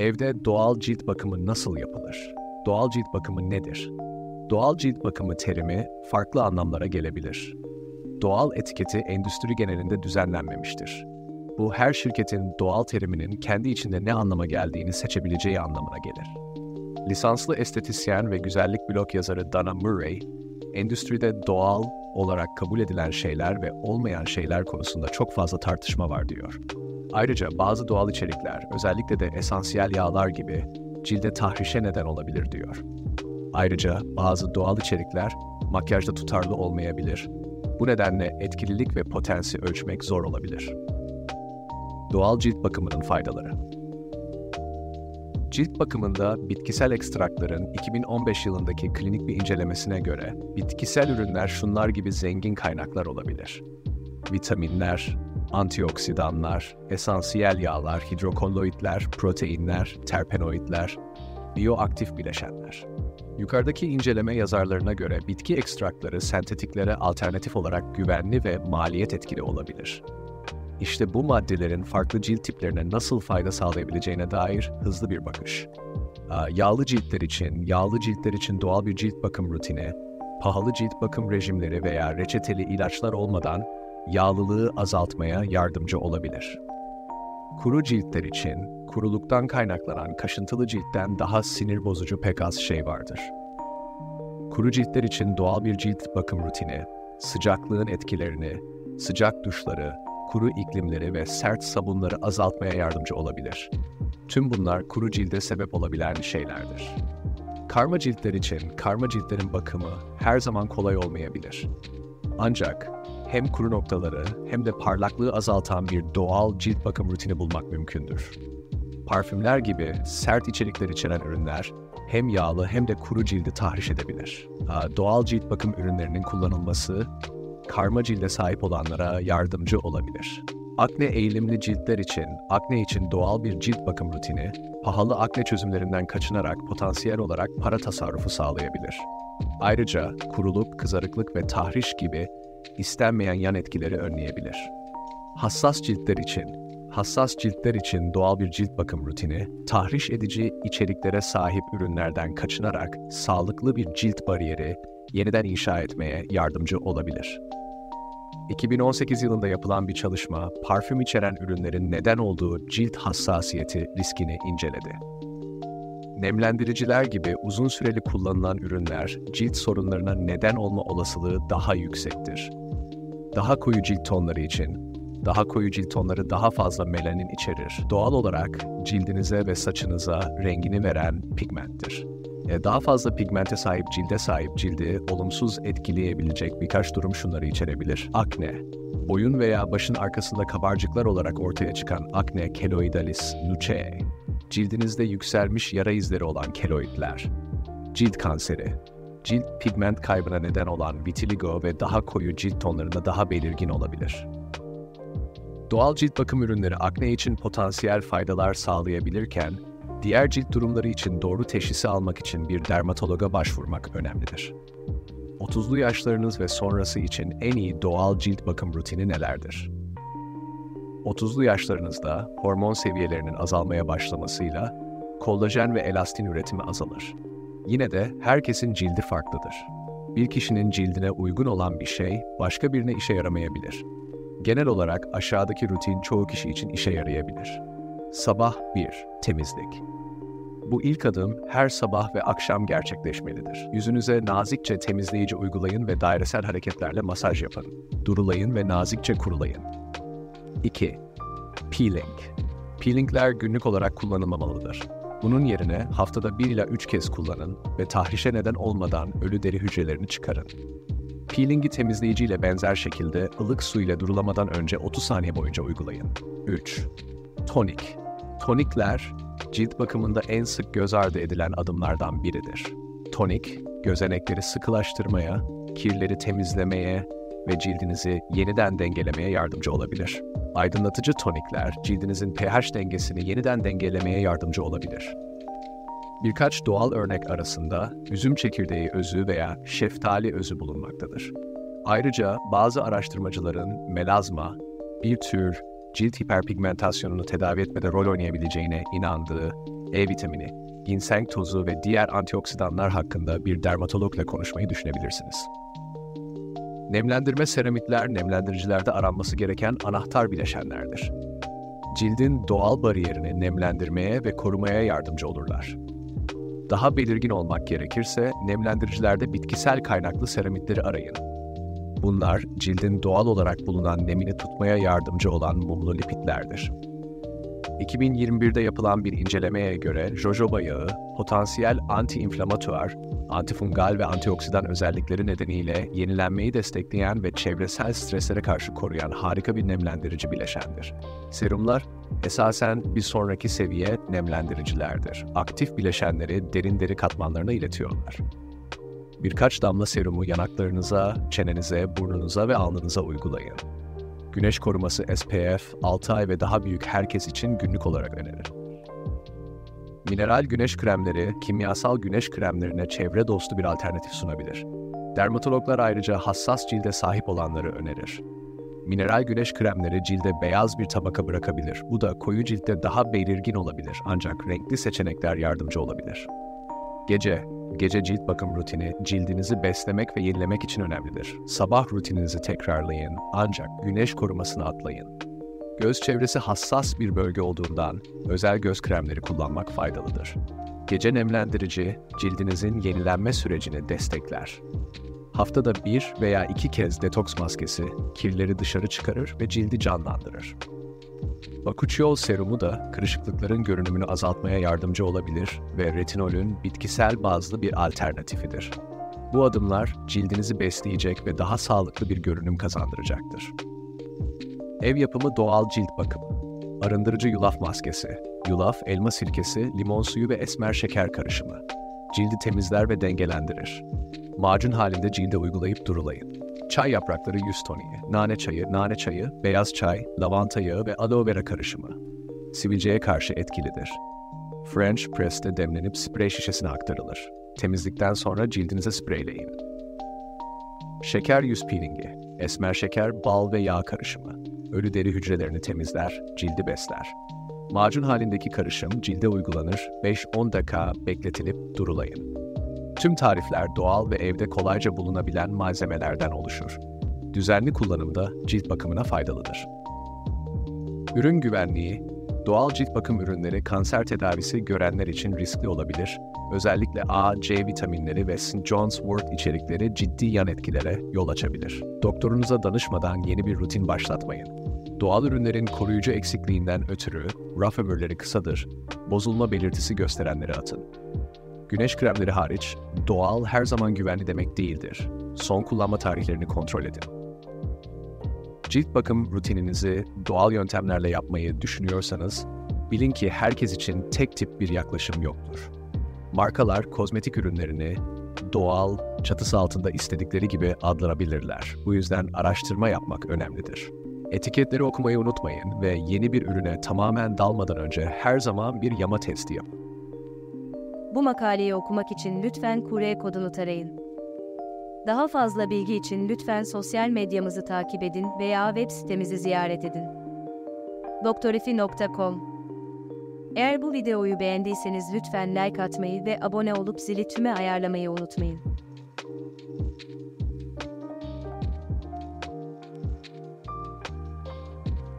Evde doğal cilt bakımı nasıl yapılır? Doğal cilt bakımı nedir? Doğal cilt bakımı terimi farklı anlamlara gelebilir. Doğal etiketi endüstri genelinde düzenlenmemiştir. Bu her şirketin doğal teriminin kendi içinde ne anlama geldiğini seçebileceği anlamına gelir. Lisanslı estetisyen ve güzellik blog yazarı Dana Murray, endüstride doğal olarak kabul edilen şeyler ve olmayan şeyler konusunda çok fazla tartışma var diyor. Ayrıca bazı doğal içerikler, özellikle de esansiyel yağlar gibi cilde tahrişe neden olabilir diyor. Ayrıca bazı doğal içerikler makyajda tutarlı olmayabilir. Bu nedenle etkililik ve potensi ölçmek zor olabilir. Doğal cilt bakımının faydaları Cilt bakımında bitkisel ekstrakların 2015 yılındaki klinik bir incelemesine göre bitkisel ürünler şunlar gibi zengin kaynaklar olabilir. Vitaminler, antioksidanlar, esansiyel yağlar, hidrokolloidler, proteinler, terpenoidler, bioaktif bileşenler. Yukarıdaki inceleme yazarlarına göre bitki ekstrakları sentetiklere alternatif olarak güvenli ve maliyet etkili olabilir. İşte bu maddelerin farklı cilt tiplerine nasıl fayda sağlayabileceğine dair hızlı bir bakış. Yağlı ciltler için, yağlı ciltler için doğal bir cilt bakım rutini, pahalı cilt bakım rejimleri veya reçeteli ilaçlar olmadan yağlılığı azaltmaya yardımcı olabilir. Kuru ciltler için, kuruluktan kaynaklanan kaşıntılı ciltten daha sinir bozucu pek az şey vardır. Kuru ciltler için doğal bir cilt bakım rutini, sıcaklığın etkilerini, sıcak duşları, kuru iklimleri ve sert sabunları azaltmaya yardımcı olabilir. Tüm bunlar kuru cilde sebep olabilen şeylerdir. Karma ciltler için karma ciltlerin bakımı her zaman kolay olmayabilir. Ancak hem kuru noktaları hem de parlaklığı azaltan bir doğal cilt bakım rutini bulmak mümkündür. Parfümler gibi sert içerikler içeren ürünler hem yağlı hem de kuru cildi tahriş edebilir. Doğal cilt bakım ürünlerinin kullanılması karma cilde sahip olanlara yardımcı olabilir. Akne eğilimli ciltler için, akne için doğal bir cilt bakım rutini, pahalı akne çözümlerinden kaçınarak potansiyel olarak para tasarrufu sağlayabilir. Ayrıca kuruluk, kızarıklık ve tahriş gibi istenmeyen yan etkileri önleyebilir. Hassas ciltler için, hassas ciltler için doğal bir cilt bakım rutini, tahriş edici içeriklere sahip ürünlerden kaçınarak sağlıklı bir cilt bariyeri yeniden inşa etmeye yardımcı olabilir. 2018 yılında yapılan bir çalışma, parfüm içeren ürünlerin neden olduğu cilt hassasiyeti riskini inceledi. Nemlendiriciler gibi uzun süreli kullanılan ürünler cilt sorunlarına neden olma olasılığı daha yüksektir. Daha koyu cilt tonları için daha koyu cilt tonları daha fazla melanin içerir. Doğal olarak cildinize ve saçınıza rengini veren pigmenttir. E, daha fazla pigmente sahip cilde sahip cildi olumsuz etkileyebilecek birkaç durum şunları içerebilir. Akne, boyun veya başın arkasında kabarcıklar olarak ortaya çıkan akne keloidalis nuceae, cildinizde yükselmiş yara izleri olan keloidler, cilt kanseri, cilt pigment kaybına neden olan vitiligo ve daha koyu cilt tonlarında daha belirgin olabilir. Doğal cilt bakım ürünleri akne için potansiyel faydalar sağlayabilirken, diğer cilt durumları için doğru teşhisi almak için bir dermatologa başvurmak önemlidir. 30'lu yaşlarınız ve sonrası için en iyi doğal cilt bakım rutini nelerdir? 30'lu yaşlarınızda hormon seviyelerinin azalmaya başlamasıyla kollajen ve elastin üretimi azalır. Yine de herkesin cildi farklıdır. Bir kişinin cildine uygun olan bir şey başka birine işe yaramayabilir. Genel olarak aşağıdaki rutin çoğu kişi için işe yarayabilir. Sabah 1. Temizlik. Bu ilk adım her sabah ve akşam gerçekleşmelidir. Yüzünüze nazikçe temizleyici uygulayın ve dairesel hareketlerle masaj yapın. Durulayın ve nazikçe kurulayın. 2. Peeling. Peelingler günlük olarak kullanılmamalıdır. Bunun yerine haftada 1 ila 3 kez kullanın ve tahrişe neden olmadan ölü deri hücrelerini çıkarın. Peelingi temizleyiciyle benzer şekilde ılık su ile durulamadan önce 30 saniye boyunca uygulayın. 3. Tonik. Tonikler, cilt bakımında en sık göz ardı edilen adımlardan biridir. Tonik, gözenekleri sıkılaştırmaya, kirleri temizlemeye ve cildinizi yeniden dengelemeye yardımcı olabilir. Aydınlatıcı tonikler, cildinizin pH dengesini yeniden dengelemeye yardımcı olabilir. Birkaç doğal örnek arasında üzüm çekirdeği özü veya şeftali özü bulunmaktadır. Ayrıca bazı araştırmacıların melazma, bir tür cilt hiperpigmentasyonunu tedavi etmede rol oynayabileceğine inandığı E vitamini, ginseng tozu ve diğer antioksidanlar hakkında bir dermatologla konuşmayı düşünebilirsiniz. Nemlendirme seramitler, nemlendiricilerde aranması gereken anahtar bileşenlerdir. Cildin doğal bariyerini nemlendirmeye ve korumaya yardımcı olurlar. Daha belirgin olmak gerekirse nemlendiricilerde bitkisel kaynaklı seramitleri arayın. Bunlar cildin doğal olarak bulunan nemini tutmaya yardımcı olan mumlu lipidlerdir. 2021'de yapılan bir incelemeye göre jojoba yağı, potansiyel anti-inflamatuar, antifungal ve antioksidan özellikleri nedeniyle yenilenmeyi destekleyen ve çevresel streslere karşı koruyan harika bir nemlendirici bileşendir. Serumlar esasen bir sonraki seviye nemlendiricilerdir. Aktif bileşenleri derin deri katmanlarına iletiyorlar. Birkaç damla serumu yanaklarınıza, çenenize, burnunuza ve alnınıza uygulayın. Güneş koruması SPF 6 ay ve daha büyük herkes için günlük olarak önerilir. Mineral güneş kremleri, kimyasal güneş kremlerine çevre dostu bir alternatif sunabilir. Dermatologlar ayrıca hassas cilde sahip olanları önerir. Mineral güneş kremleri cilde beyaz bir tabaka bırakabilir. Bu da koyu ciltte daha belirgin olabilir ancak renkli seçenekler yardımcı olabilir. Gece, gece cilt bakım rutini cildinizi beslemek ve yenilemek için önemlidir. Sabah rutininizi tekrarlayın ancak güneş korumasını atlayın. Göz çevresi hassas bir bölge olduğundan özel göz kremleri kullanmak faydalıdır. Gece nemlendirici cildinizin yenilenme sürecini destekler. Haftada bir veya iki kez detoks maskesi kirleri dışarı çıkarır ve cildi canlandırır. Bakuchiol serumu da kırışıklıkların görünümünü azaltmaya yardımcı olabilir ve retinolün bitkisel bazlı bir alternatifidir. Bu adımlar cildinizi besleyecek ve daha sağlıklı bir görünüm kazandıracaktır. Ev yapımı doğal cilt bakımı. Arındırıcı yulaf maskesi, yulaf, elma sirkesi, limon suyu ve esmer şeker karışımı. Cildi temizler ve dengelendirir. Macun halinde cilde uygulayıp durulayın. Çay yaprakları yüz toniği, nane çayı, nane çayı, beyaz çay, lavanta yağı ve aloe vera karışımı. Sivilceye karşı etkilidir. French press'te demlenip sprey şişesine aktarılır. Temizlikten sonra cildinize spreyleyin. Şeker yüz peelingi, esmer şeker, bal ve yağ karışımı. Ölü deri hücrelerini temizler, cildi besler. Macun halindeki karışım cilde uygulanır, 5-10 dakika bekletilip durulayın. Tüm tarifler doğal ve evde kolayca bulunabilen malzemelerden oluşur. Düzenli kullanımda cilt bakımına faydalıdır. Ürün güvenliği, doğal cilt bakım ürünleri kanser tedavisi görenler için riskli olabilir. Özellikle A, C vitaminleri ve St. John's wort içerikleri ciddi yan etkilere yol açabilir. Doktorunuza danışmadan yeni bir rutin başlatmayın. Doğal ürünlerin koruyucu eksikliğinden ötürü raf ömürleri kısadır, bozulma belirtisi gösterenleri atın. Güneş kremleri hariç, doğal her zaman güvenli demek değildir. Son kullanma tarihlerini kontrol edin. Cilt bakım rutininizi doğal yöntemlerle yapmayı düşünüyorsanız, bilin ki herkes için tek tip bir yaklaşım yoktur. Markalar kozmetik ürünlerini doğal, çatısı altında istedikleri gibi adlanabilirler. Bu yüzden araştırma yapmak önemlidir. Etiketleri okumayı unutmayın ve yeni bir ürüne tamamen dalmadan önce her zaman bir yama testi yapın. Bu makaleyi okumak için lütfen QR kodunu tarayın. Daha fazla bilgi için lütfen sosyal medyamızı takip edin veya web sitemizi ziyaret edin. doktorifi.com Eğer bu videoyu beğendiyseniz lütfen like atmayı ve abone olup zili tüme ayarlamayı unutmayın.